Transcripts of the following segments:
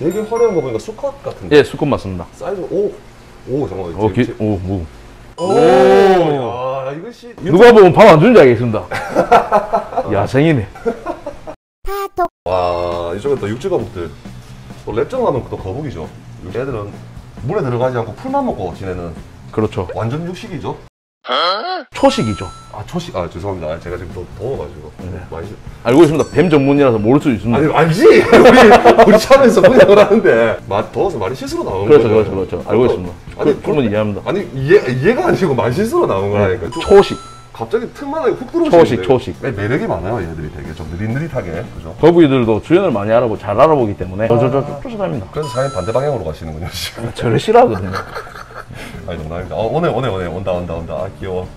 되게 화려한 거 보니까 수컷 같은데. 예, 수컷 맞습니다. 사이즈 오. 오 잠깐만. 어, 제- 기, 제- 오, 뭐. 오. 야 이것이 누가 보면 밥 안 주는 줄 알겠습니다. 야생이네. 와 이쪽에 또 육지 거북들. 또 랩정하면 또 거북이죠. 얘들은 물에 들어가지 않고 풀만 먹고 지내는 그렇죠. 완전 육식이죠. 초식이죠. 아 초식 아 죄송합니다. 아, 제가 지금 더 더워가지고 많이 시- 알고 있습니다. 뱀 전문이라서 모를 수도 있습니다. 아니 알지 우리 우리 차에서 분양을 하는데 마, 더워서 말이 실수로 나오는 그렇죠, 거죠. 그렇죠, 그렇죠. 알고 있습니다. 아니 그, 충분히 이해합니다. 아니 이해 이해가 아니고 말 실수로 나온 거라니까. 좀 초식. 갑자기 틈만 하게 훅 들어오시는데 초식, 초식. 매- 매력이 많아요 얘들이 되게 좀 느릿느릿하게 그죠? 거북이들도 주연을 많이 알아보, 잘 알아보기 때문에 저저저 쫓아다닙니다. 그래서 사장님 반대 방향으로 가시는군요 지금. 저를 싫어하거든요. 아니 농담입니다. 어, 오네 오네 오네 온다 온다 온다. 아 귀여워.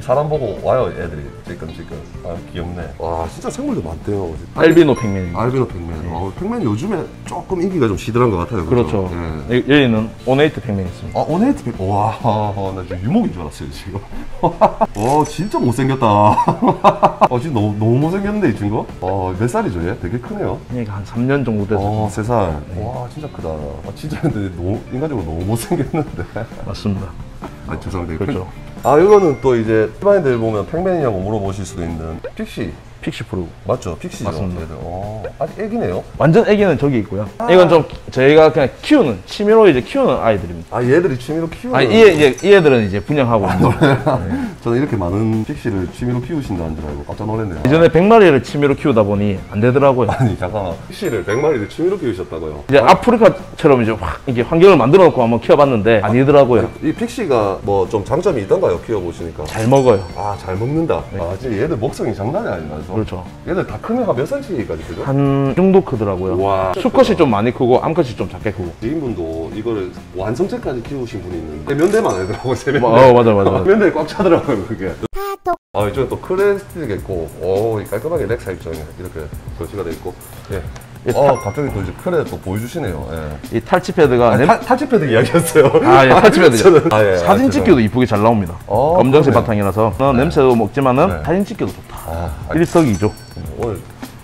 사람 보고 와요 애들이 찔끔찔끔. 아 귀엽네. 와 진짜 생물도 많대요. 알비노 팩맨입니다. 알비노 팩맨. 어, 팩맨 요즘에 조금 인기가 좀 시들한 것 같아요. 그렇죠. 예. 여- 여기는 ornate 팩맨이 있습니다. 아 ornate 팩. 와, 나 지금 유목인 줄 알았어요 지금. 와 진짜 못생겼다. 어 지금 너무 너무 못생겼는데 이 친구. 어몇 살이죠 얘? 되게 크네요. 얘가 한 3년 정도 돼서 어, 세 살. 와, 진짜 크다. 아, 진짜 근데 너무, 인간적으로 너무 못생겼는데. 맞습니다. 아, 죄송합니다. 그렇죠. 아, 이거는 또 이제 일반인들 보면 팩맨이냐고 물어보실 수도 있는 픽시. 픽시 프로. 맞죠? 픽시죠. 맞습니다. 얘들. 어, 아직 애기네요. 완전 애기는 저기 있고요. 이건 좀 저희가 그냥 키우는 취미로 이제 키우는 아이들입니다. 아, 얘들이 취미로 키우는. 아니 이, 이제 이 애들은 이제 분양하고 있는 저는 이렇게 많은 픽시를 취미로 키우신다는 줄 알고 깜짝 놀랐네요. 이전에 100마리를 취미로 키우다 보니 안 되더라고요. 아니, 잠깐만. 픽시를 100마리를 취미로 키우셨다고요? 이제 아프리카처럼 이제 확 이게 환경을 만들어 놓고 한번 키워봤는데 아니더라고요. 이 픽시가 뭐 좀 장점이 있던가요? 키워보시니까. 잘 먹어요. 아, 잘 먹는다. 아, 진짜 얘들 먹성이 장난이 아니 라서. 그렇죠. 얘들 다 크면 한몇 cm까지 크죠? 한 정도 크더라고요. 와. 수컷이 좀 많이 크고 암컷이 좀 작게 크고. 지인분도 이거를 완성체까지 키우신 분이 있는데 세면대만 하더라고요 세면대 어 맞아 맞아. 맞아. 세면대에 꽉 차더라고요 그게 아 이쪽에 또 크레스트가 있고 오 깔끔하게 렉사 입장에 이렇게 설치가 돼 있고 예. 예, 어 갑자기 또 이제 크레 또 보여주시네요 예. 이 탈취 패드가 냄... 탈, 탈취패드 이야기였어요 아, 예, 탈취 패드. 저는- 아, 예, 사진 아, 찍기도 이쁘게 잘 나옵니다. 어, 검정색 그러네요. 바탕이라서 어, 냄새도 먹지만은 네. 사진 찍기도 좋다. 아, 일석이조. 오늘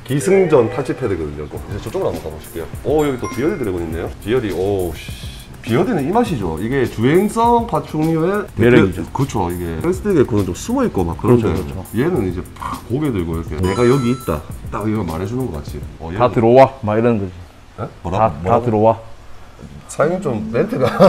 기승전 탈취패드거든요 또. 이제 저쪽으로 한번 가보실게요 오 여기 또 bearded dragon 있네요 beardie 오 씨. beardie는 이 맛이죠. 이게 주행성 파충류의 매력이죠. 그렇죠. 이게 crested gecko는 좀 숨어 있고 막 그런데 그렇죠, 그렇죠. 얘는 이제 팍 고개 들고 이렇게 내가 여기 있다. 딱 이거 말해주는 것 같이. 어, 다 얘는- 들어와. 막 이런 거지. 예? 다, 뭐라 다 들어와. 사장님 좀 멘트가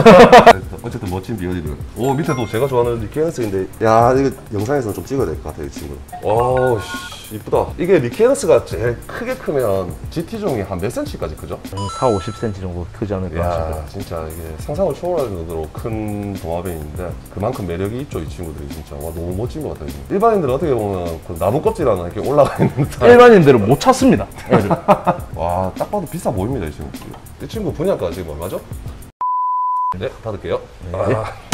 어쨌든 멋진 beardie들 오 밑에 도 제가 좋아하는 leachianus인데 야 이거 영상에서는 좀 찍어야 될 것 같아요 이 친구는 와우 씨, 이쁘다 이게 leachianus가 제일 크게 크면 gecko 중에 한몇 cm까지 크죠? 4, 50cm 정도 크지 않을까. 야 진짜 이게 상상을 초월할 정도로 큰 도마뱀인데 그만큼 매력이 있죠 이 친구들이 진짜 와 너무 멋진 것 같아요. 일반인들은 어떻게 보면 그 나무 껍질 하나 이렇게 올라가 있는 듯한 일반인들은 못 찾습니다. 와 딱 봐도 비싸 보입니다 이 친구 이 친구 분양가 지금 얼마죠? 네 닫을게요 아.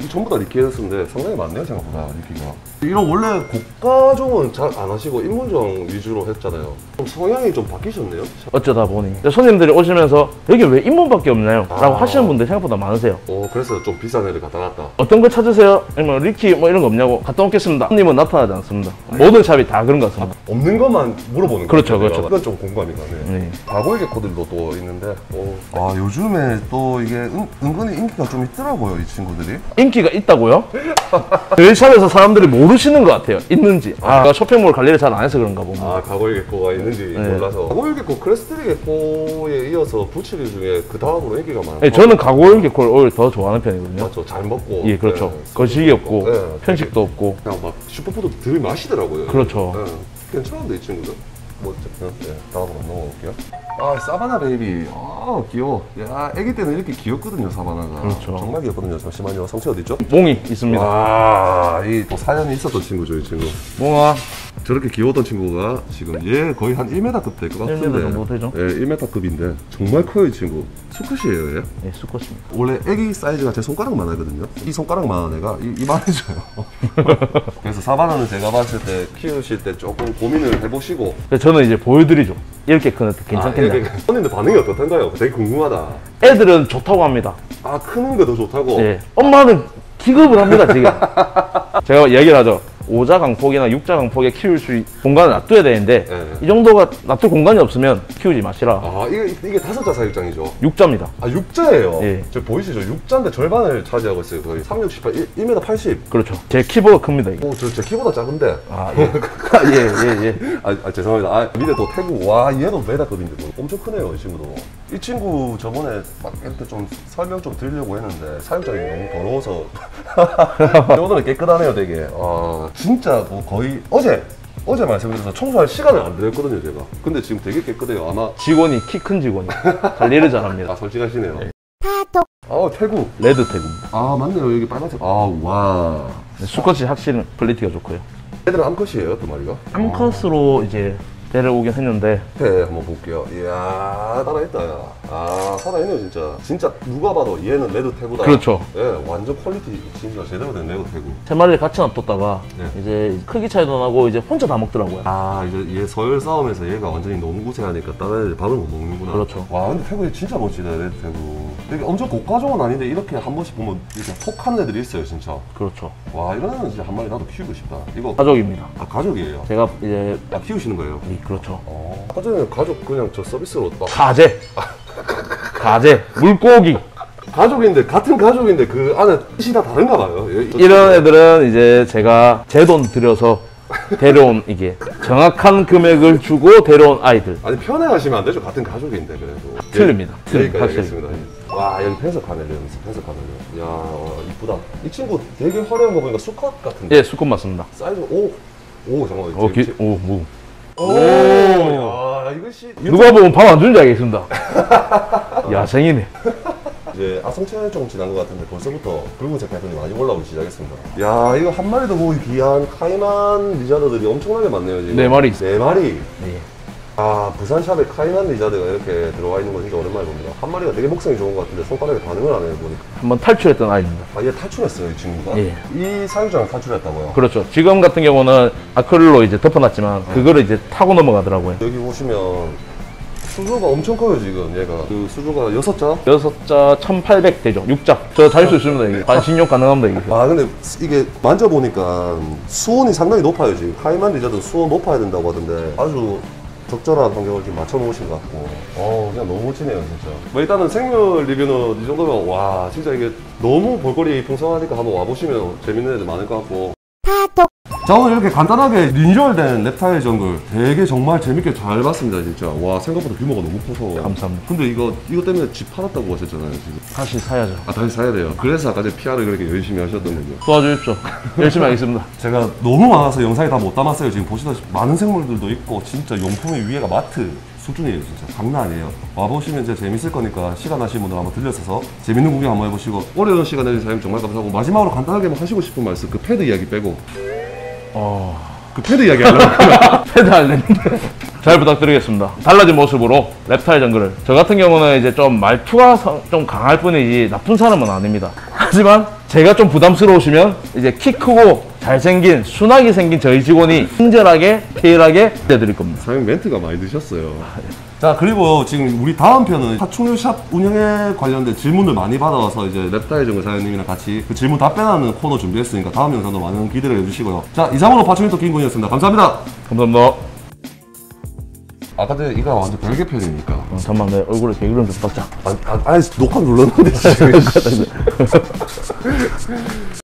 이 전부 다 leachianus인데 상당히 많네요 생각보다 leachie가 이런 원래 고가종은 잘 안 하시고 입문종 위주로 했잖아요 좀 성향이 좀 바뀌셨네요 어쩌다 보니 손님들이 오시면서 여기 왜 입문밖에 없나요? 라고 아. 하시는 분들 생각보다 많으세요. 어 그래서 좀 비싼 애를 갖다 놨다 어떤 거 찾으세요? 아니면 leachie 뭐 이런 거 없냐고 갔다 오겠습니다. 손님은 나타나지 않습니다. 모든 샵이 다 그런 것 같습니다. 없는 것만 물어보는 그렇죠. 그렇죠. 그건 좀 공감이 가네요. 네. 과거의 개코들도 또 있는데. 아 요즘에 또 이게 은, 은근히 인기가 좀 있더라고요 이 친구들이. 인기가 있다고요? 저희 샵에서 사람들이 모르시는 것 같아요. 있는지. 아, 제가 쇼핑몰 관리를 잘 안 해서 그런가 봅니다. 아 과거의 개코가 있는지 네. 몰라서. 과거의 개코, 크레스트리 개코에 이어서 붙이류 중에 그 다음으로 인기가 많아요. 네, 저는 gargoyle gecko를 오히려 더 좋아하는 편이거든요. 맞죠, 잘 먹고. 예, 그렇죠. 네, 거식이 없고, 네, 편식도 없고. 그냥 막 superfood 들 마시더라고요. 그렇죠. 네. 괜찮은데 이 친구들. 뭐 어쨌든 네, 다음으로 넘어갈게요. 아 사바나 베이비. 아 귀여워. 야 아기 때는 이렇게 귀엽거든요 사바나가. 그렇죠. 정말 귀엽거든요. 잠시만요. 성체 어디 있죠? 몽이 있습니다. 와, 이 또 사연이 있었던 친구죠, 이 친구. 몽아. 저렇게 귀여웠던 친구가 지금 얘 거의 한 1m급 될것 1m 같은데. 정도 되죠? 예, 1m급인데 정말 커요, 이 친구. 수컷이에요, 얘. 네, 수컷입니다. 원래 애기 사이즈가 제 손가락만 하거든요. 이 손가락만 애가 이, 이만해져요. 그래서 사바나는 제가 봤을 때 키우실 때 조금 고민을 해보시고 저는 이제 보여드리죠. 이렇게 크는 데 괜찮겠냐. 아, 손님들 반응이 어떻던가요? 되게 궁금하다. 애들은 좋다고 합니다. 아 크는 게 더 좋다고. 예. 엄마는 기겁을 합니다, 지금. 제가 얘기를 하죠. 5자 강폭이나 6자 강폭에 키울 수 있, 공간을 놔둬야 되는데 네. 이 정도가 놔둘 공간이 없으면 키우지 마시라. 아 이게 이게 다섯 자 사육장이죠. 6자입니다. 아 육자예요. 예. 저 보이시죠? 육자인데 절반을 차지하고 있어요. 거의 3, 6, 18, 1, 1m 80. 그렇죠. 제 키보드 큽니다. 이게. 오, 저제 키보다 작은데. 아 예. 아, 예, 예, 예. 아, 아, 죄송합니다. 아, 밑에 또 태국. 와, 얘도 메다급인데 뭐. 엄청 크네요, 이 친구도. 이 친구 저번에 막 이렇게 좀 설명 좀 드리려고 했는데 사육장이 너무 더러워서. 오늘은 깨끗하네요, 되게. 아, 진짜 뭐 거의 어제 어제 말씀드려서 청소할 시간을 안 드렸거든요, 제가. 근데 지금 되게 깨끗해요. 아마 직원이 키 큰 직원이 관리를 잘합니다. 아, 솔직하시네요. 아, 태국. 레드 태국입니다. 아, 맞네요. 여기 빨간색. 아, 와. 수컷이 확실히 quality가 좋고요. 애들은 암컷이에요, 두 마리가? 암컷으로 이제 데려오긴 했는데 네, 한번 볼게요. 이야, 살아있다, 야. 아, 살아있네요, 진짜. 진짜 누가 봐도 얘는 red tegu다. 그렇죠. 예, 완전 quality 진짜 제대로 된 red tegu. 세 마리를 같이 놔뒀다가 네. 이제 크기 차이도 나고 이제 혼자 다 먹더라고요. 아, 이제 얘 서열 싸움에서 얘가 완전히 너무 우세하니까 다른 애들 밥을 못 먹는구나. 그렇죠. 와, 근데 tegu 진짜 멋지다, red tegu. 되게 엄청 고가종은 아닌데 이렇게 한 번씩 보면 이렇게 톡한 애들이 있어요, 진짜. 그렇죠. 와, 이런 애는 진짜 한 마리 나도 키우고 싶다. 이거 가족입니다. 아, 가족이에요. 제가 이제 아, 키우시는 거예요? 이 그렇죠. 어. 아까 전에 가족 그냥 저 서비스로 딱 가재, 가재, 물고기 가족인데 같은 가족인데 그 안에 뜻이 다 다른가 봐요. 예, 저- 이런 애들은 이제 제가 제 돈 들여서 데려온 이게 정확한 금액을 주고 데려온 아이들 아니 편해하시면 안 되죠. 같은 가족인데 그래도 틀립니다. 예, 틀- 여기까지 확실히. 하겠습니다. 와 여기 펜석 카멜레온 있어. 펜석 카멜레온. 야 와, 이쁘다. 이 친구 되게 화려한 거 보니까 수컷 같은데. 예 수컷 맞습니다. 사이즈 오. 오 잠깐만. 어, 기, 오, 뭐. 오. 야 이것이 누가 보면 밥 안 주는 줄 알겠습니다. 야생이네. 이제 아성체 좀 지난 것 같은데 벌써부터 붉은색 패턴이 많이 올라오기 시작했습니다. 야 이거 한 마리도 보기 귀한 caiman lizard들이 엄청나게 많네요 지금. 네 마리 있어요. 네 마리. 네. 아 부산샵에 caiman lizard가 이렇게 들어와 있는 거 진짜 오랜만에 봅니다. 한 마리가 되게 먹성이 좋은 것 같은데 손가락에 반응을 안 해요 보니까. 한번 탈출했던 아이입니다. 아 얘 탈출했어요 이 친구가? 예. 이 사육장을 탈출했다고요? 그렇죠. 지금 같은 경우는 아크릴로 이제 덮어놨지만 그거를 이제 타고 넘어가더라고요. 여기 보시면 수조가 엄청 커요 지금 얘가 그 수조가 여섯 자? 여섯 자 1800 되죠. 6자. 저달수 있습니다. 이게. 반신욕 가능합니다. 이게. 아 근데 이게 만져보니까 수온이 상당히 높아요 지금 caiman lizard 수온 높아야 된다고 하던데 아주 적절한 환경을 지금 맞춰 놓으신 것 같고. 어 그냥 너무 멋지네요 진짜. 뭐 일단은 생물 리뷰는 이 정도면 와 진짜 이게 너무 볼거리 풍성하니까 한번 와보시면 재밌는 애들 많을 것 같고 자 오늘 이렇게 간단하게 리뉴얼된 랩타일 정글 되게 정말 재밌게 잘 봤습니다 진짜 와 생각보다 규모가 너무 커서 감사합니다. 근데 이거 이거 때문에 집 팔았다고 하셨잖아요 지금 다시 사야죠. 아 다시 사야 돼요 그래서 아까 전에 PR을 그렇게 열심히 하셨던군요 도와주십시오. 열심히 하겠습니다. 제가 너무 많아서 영상에 다 못 담았어요. 지금 보시다시피 많은 생물들도 있고 진짜 용품의 위에가 마트 수준이에요. 진짜 장난 아니에요. 와보시면 이제 재밌을 거니까 시간 나시는 분들 한번 들려서서 재밌는 구경 한번 해보시고 어려운 시간 내주신 사장님 정말 감사하고 마지막으로 간단하게 뭐 하시고 싶은 말씀 그 패드 이야기 빼고 어... 그 패드 이야기 하려고 패드 할랬는데 잘 부탁드리겠습니다. 달라진 모습으로 랩타일 정글을 저 같은 경우는 이제 좀 말투가 성- 좀 강할 뿐이지 나쁜 사람은 아닙니다. 하지만 제가 좀 부담스러우시면 이제 키 크고 잘생긴 순하게 생긴 저희 직원이 친절하게 detail하게 해드릴 겁니다. 사장님 멘트가 많이 드셨어요. 자 그리고 지금 우리 다음 편은 파충류 샵 운영에 관련된 질문을 많이 받아와서 이제 랩타일 정글 사장님이랑 같이 그 질문 답변하는 코너 준비했으니까 다음 영상도 많은 기대를 해주시고요. 자 이상으로 파충류 토 김군이었습니다. 감사합니다. 감사합니다. 어, 아까 전에 이거 완전 별개 편이니까. 어, 잠깐만 내 얼굴에 배기름 좀 닦자. 아, 아, 아니 녹화 눌렀는데 지금.